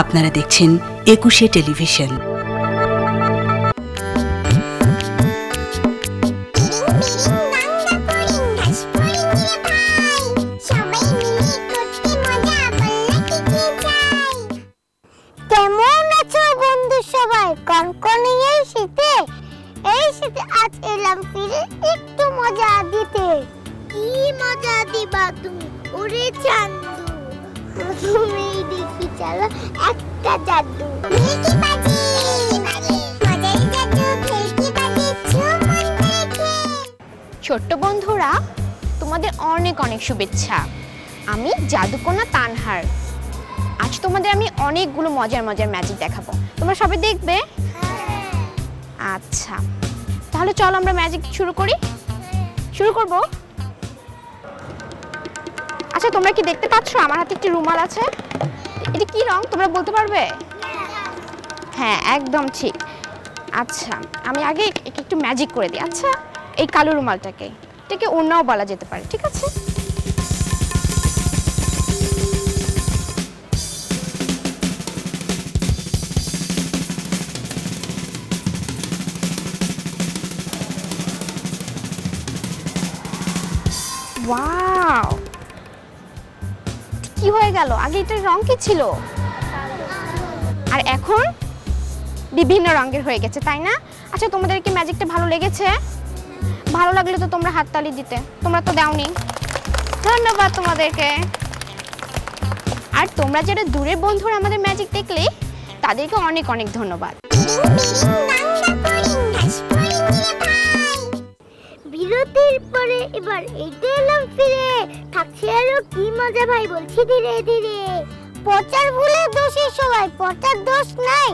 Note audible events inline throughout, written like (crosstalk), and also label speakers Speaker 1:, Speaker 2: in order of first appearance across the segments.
Speaker 1: আপনারা দেখছেন একুশে টেলিভিশন।
Speaker 2: কনকনে এই শীতে? এই শীতে আজ এলাম ফিরে একটু মজা দিতে। কি মজা দিবা তুমি? ওরে চান্দু দেখি চলো একটা জাদু।
Speaker 3: ছোট্ট বন্ধুরা তোমাদের অনেক অনেক শুভেচ্ছা। আমি জাদুকোনা তানহার। আজ তোমাদের আমি অনেকগুলো মজার মজার ম্যাজিক দেখাবো। তোমরা সবাই দেখবে? আচ্ছা। তাহলে চলো আমরা ম্যাজিক শুরু করি। শুরু করব? আচ্ছা তোমরা কি দেখতে পাচ্ছ? আমার হাতে একটি রুমাল আছে। এটি কি রং? তোমরা বলতে পারবে? হ্যাঁ একদম ঠিক। আচ্ছা আমি আগে একে একটু ম্যাজিক করে দিই। আচ্ছা এই কালো রুমালটাকে। এটাকে অন্যও বলা যেতে পারে, ঠিক আছে? ওয়াও কি হয়ে গেল? আগে এটার রং কি ছিল? আর এখন? বিভিন্ন রঙের হয়ে গেছে, তাই না? আচ্ছা তোমাদের কি ম্যাজিকটা ভালো লেগেছে? ভালো লাগলে তো তোমরা হাততালি দিতে। তোমরা তো দাওনি। ধন্যবাদ তোমাদেরকে। আর তোমরা যারা দূরের বন্ধুরা আমাদের ম্যাজিক দেখলে, তাদেরকে অনেক অনেক ধন্যবাদ। (laughs)
Speaker 2: বিরতির পরে এবার এইটা এলাম ফিরে। থাকছে আরও কি মজা ভাই বলছি ধীরে ধীরে। পচার ভুলে দোষী সবাই পচার দোষ নাই।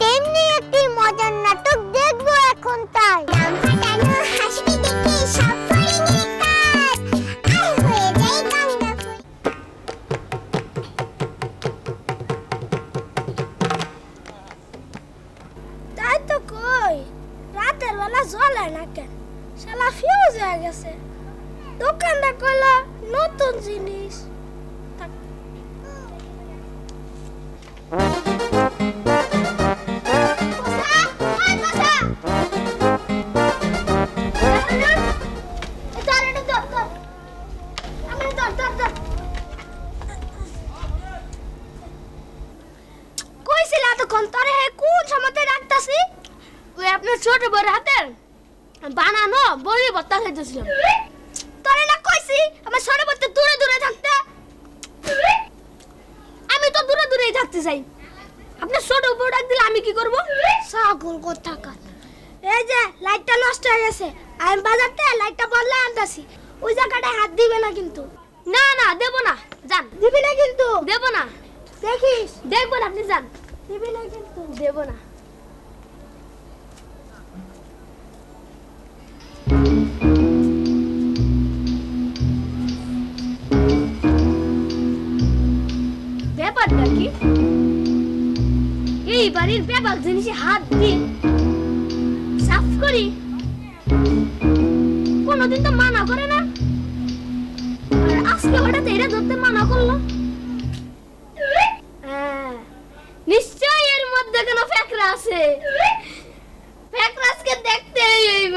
Speaker 2: তেমনি একটি মজার নাটক দেখব এখন তাই।
Speaker 4: তাই তো কই, রাতের বেলা জ্বলে না কেন? শালা ফিউজ হয়ে গেছে। দোকানটা কইলো নতুন জিনিস। কইছিল এতক্ষণ, তোরে কোন সময়তে ডাকতাছি? ওই আপনার ছোট বড় হাতের। বানানো বড়ি ভর্তা খাইতেছিলাম। তোরে না কইছি আমার বড়তে দূরে দূরে থাকতে। আমি তো দূরে দূরেই থাকতে চাই। আপনি ছোট বড় ডাক দিলে আমি কি করব? ছাগল কোথাকার। এই যে লাইটটা নষ্ট হয়ে গেছে। আমি বাজারতে লাইটটা বদলে আনতাছি। ওই জায়গাটায় হাত দিবে না কিন্তু। না না দেব না। যান। দিবি না কিন্তু। দেব না। দেখিস। দেখবেন আপনি যান। দিবি না কিন্তু। দেব না। এই বাড়ির ব্যাপার জিনিসে হাত দিয়ে সাফ করি? কোনোদিন তো মানা করে না। আর আজকে হঠাৎ এটা ধরতে মানা করল। হ্যাঁ, নিশ্চয়ই এর মধ্যে কোনো ফ্যাকরা আছে। ফ্যাকরাসকে দেখতে হইব।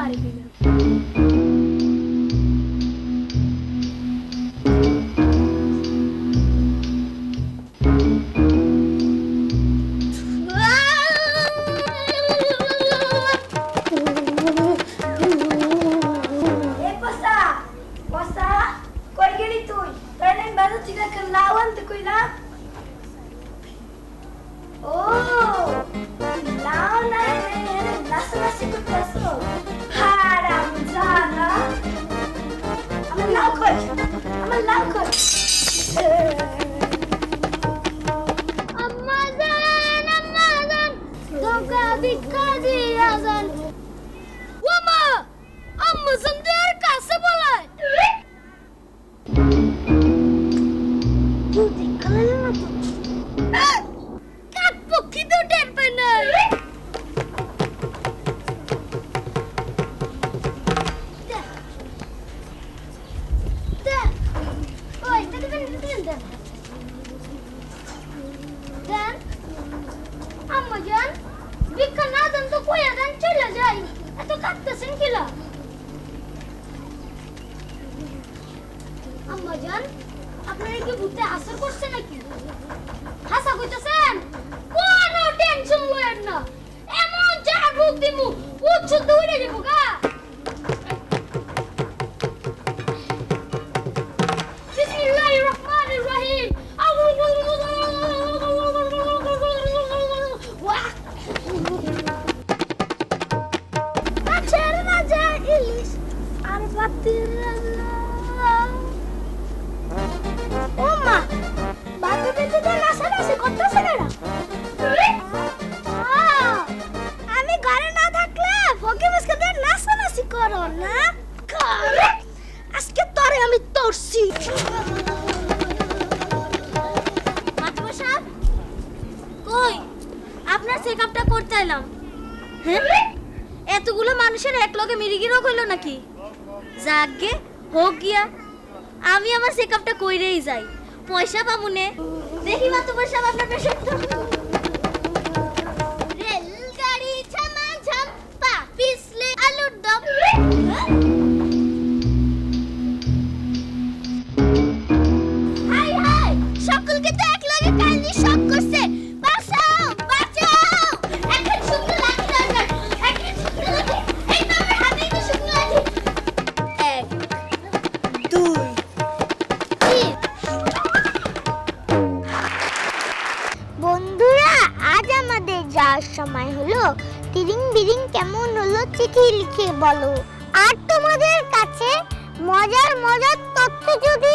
Speaker 4: রাখতে পারবি না দেন। দেন। আম্মা জান ভিক্ষা না দেন তো কইয়া দেন চলে যাই। এত কাঁদতেছেন কিলা? আপনারা কি ভূতে আসর করছে নাকি? হাসা কইতেছেন? কোনো টেনশন লয়েন না। এমন যা রূপ দিমু উচ্চ দৌড়ে যাব গা। এতগুলো মানুষের এক লগে রোগ কইলো নাকি? যাগে, হোক গিয়া। আমি আমার চেক আপটা কইরেই যাই। পয়সা পাবুনে দেখি মা তোমার সব আপনার পেশেন্ট
Speaker 2: কেমন হলো চিঠি লিখে বলো। আর তোমাদের কাছে মজার মজার তথ্য যদি